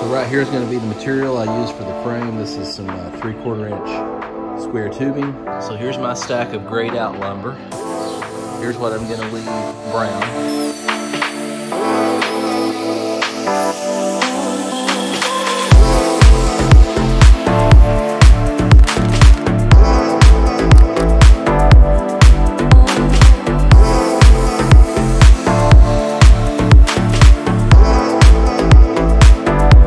So right here is going to be the material I use for the frame. This is some uh, three quarter inch square tubing. So here's my stack of grayed out lumber. Here's what I'm going to leave brown.